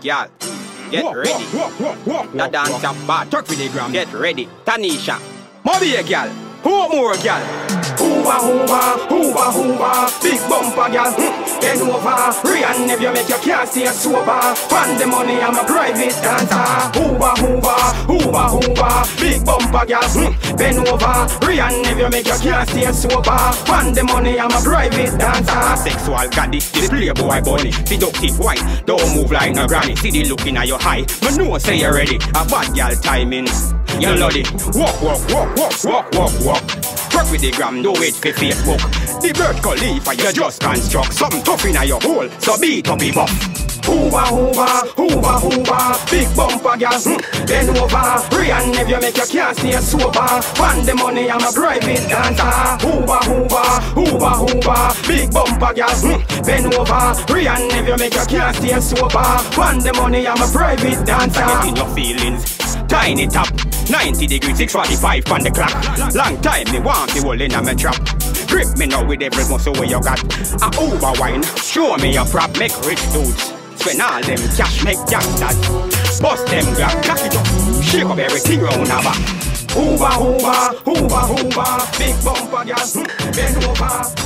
Girl, get ready. The dance up bad. Talk for the gram. Get ready. Tanisha. Mobby girl. Who more girl? Hoover, hoover, hoover, hoover Big bumper, girl, mm, bend over Rihanna, if you make you can't stay sober Fund the money, I'm a private dancer Hoover, hoover, hoover, hoover Bumper, girl, mm, bend over Rihanna, if you make you can't stay sober. Fund the money, I'm a private dancer. Sexual goddess, the playboy bunny. Seductive white, don't move like no granny. See the look in your eye, but no say you're ready. A bad girl timing. You love it. Walk, walk, walk, walk, walk, walk, walk. Work with the gram, no wait for Facebook. The bird Khalifa, you just construct something tough in your hole, so beat up the buff. Hoover, hoover, hoover, hoover. Big bumper, girl, mm, bend over. Rihanna, if you make you can't stay sober. Fund the money, I'm a private dancer. Hoover, hoover, hoover, hoover. Big bumper, girl, mm, bend over. Rihanna, if you make you can't stay sober. Fund the money, I'm a private dancer. Get in your feelings, tiny top 90 degrees, 645 on the clock. Long time me want the whole in me trap. Grip me now with every muscle where you got. A over wine, show me your prop, make rich dudes. Spend all them cash, make gangsters. Bust them grab, cock it up, shake up everything round her back. Hoover, hoover, hoover, hoover Big bumper, girl, mm, bend over